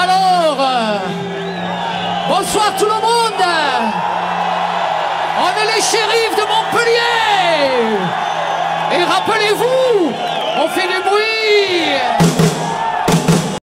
Alors, euh, bonsoir tout le monde. On est les shérifs de Montpellier. Et rappelez-vous, on fait du bruit.